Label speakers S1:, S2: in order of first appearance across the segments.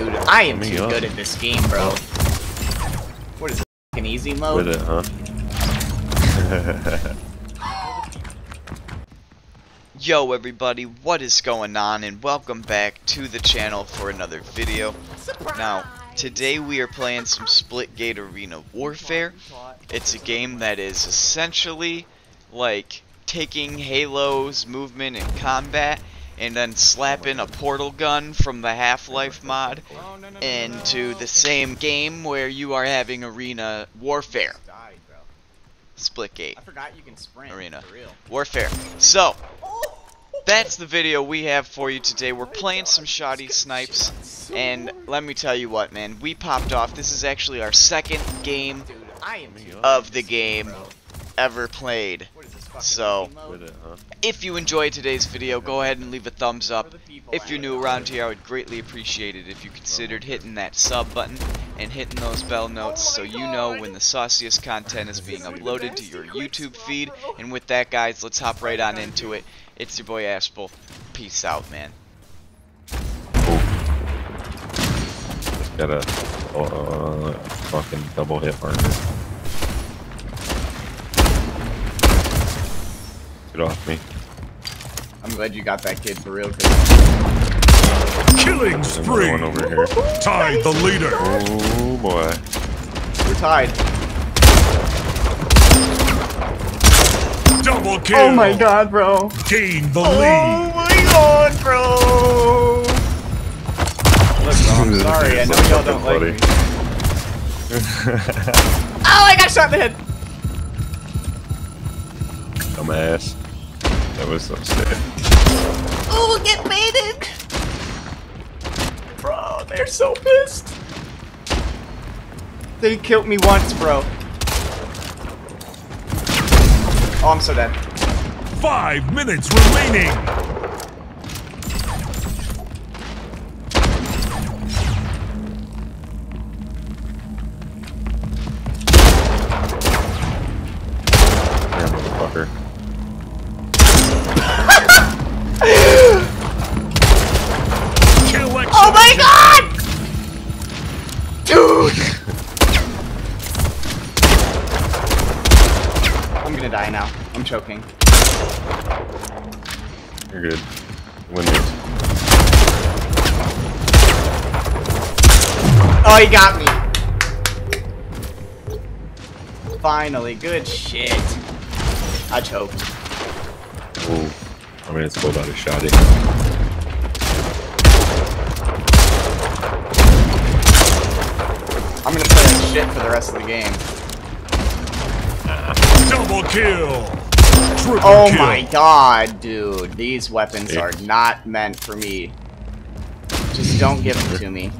S1: Dude, I am too
S2: up.
S1: good at this game, bro. What is it? An easy mode?
S2: With it, huh?
S3: Yo everybody, what is going on and welcome back to the channel for another video. Now, today we are playing some Splitgate Arena Warfare. It's a game that is essentially like taking Halo's movement and combat and then slap in a portal gun from the Half-Life mod into the same game where you are having arena warfare. Splitgate.
S1: I forgot you can sprint.
S3: Arena. Warfare. So, that's the video we have for you today. We're playing some shotty snipes, and let me tell you what, man, we popped off. This is actually our second game
S1: Dude, I am too good
S3: of the game ever played.
S1: What is this fucking
S3: So-
S1: easy mode?
S2: With it, huh?
S3: If you enjoyed today's video, go ahead and leave a thumbs up. If you're new around here, I would greatly appreciate it if you considered hitting that sub button and hitting those bell notes so you know when the sauciest content is being uploaded to your YouTube feed. And with that, guys, let's hop right on into it. It's your boy Assple. Peace out, man.
S2: Got a uh, fucking double hit marker. Get off me.
S1: I'm glad you got that kid for real. 'cause
S4: Killing
S2: There's another
S4: spree.
S2: one over here.
S4: Tied the leader.
S2: Oh boy.
S1: We're tied.
S4: Double kill.
S1: Oh my god, bro.
S4: Gain the
S1: Oh
S4: lead.
S1: my god, bro. Look, I'm sorry. I know y'all don't like me. Oh, I got shot in the head.
S2: Dumbass. That was so sick.
S1: Oh, get baited. Bro, they're so pissed. They killed me once, bro. Oh, I'm so dead.
S4: Five minutes remaining.
S2: Here, motherfucker.
S1: Dude! I'm gonna die now. I'm choking.
S2: You're good. Win this.
S1: Oh, he got me. Finally, good shit. I choked.
S2: Ooh. I mean, it's cold out of shot it.
S1: I'm gonna play like shit for the rest of the game.
S4: Double kill. Triple
S1: Oh
S4: kill.
S1: my god, dude. These weapons are not meant for me. Just don't give them to me.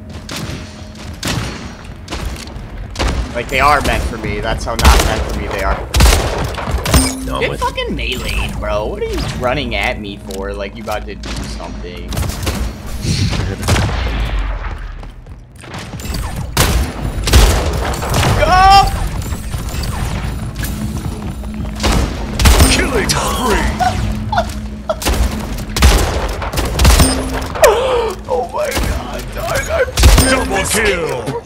S1: Like, they are meant for me. That's how not meant for me they are.
S2: No,
S1: Get fucking meleeed, bro. What are you running at me for? Like, you about to do something.
S4: kill.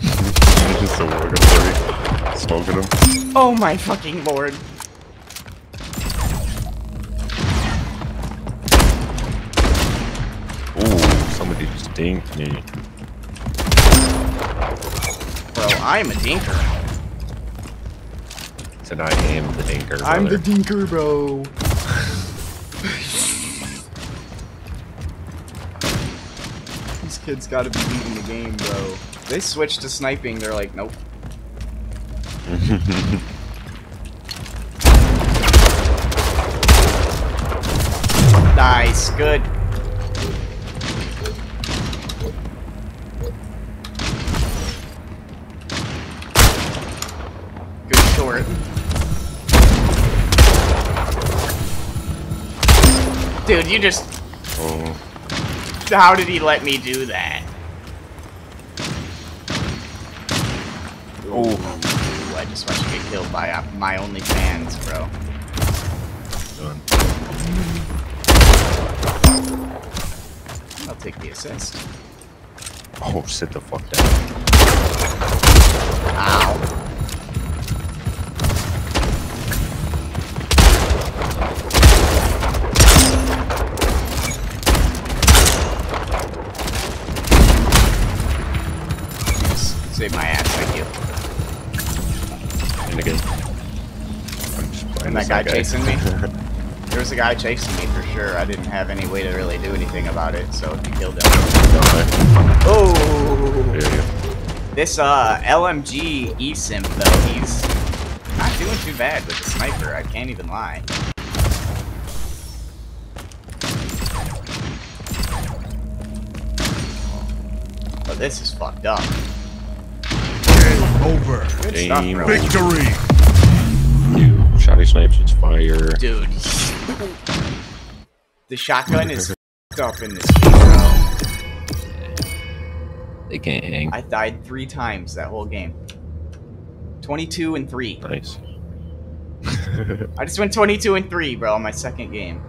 S2: just a work party. Smoking him.
S1: Oh my fucking lord.
S2: Ooh, somebody just dinked me.
S1: Bro, I am a dinker.
S2: Said I am the dinker.
S1: I'm the
S2: brother.
S1: dinker, bro. Kids gotta be leading the game, bro. They switched to sniping, they're like, nope. nice, good. Good short. Dude, you just.
S2: oh,
S1: How did he let me do that?
S2: oh,
S1: Ooh, I just watched you get killed by uh, my only fans, bro.
S2: done.
S1: I'll take the assist.
S2: Oh, sit the fuck down.
S1: Ow. Save my ass, thank you.
S2: And again. I'm just playing
S1: And that
S2: as
S1: guy chasing me? There was a guy chasing me for sure. I didn't have any way to really do anything about it, so he killed him. Oh!
S2: You.
S1: This uh LMG eSimp though, he's not doing too bad with the sniper. I can't even lie. But this is fucked up.
S4: Game over.
S1: Good stuff,
S2: Game.
S4: Victory.
S2: You shotty snipes, it's fire.
S1: Dude. the shotgun is fucked up in this game, bro.
S2: They can't hang.
S1: I died three times that whole game. 22 and 3.
S2: Nice.
S1: I just went 22 and 3, bro, on my second game.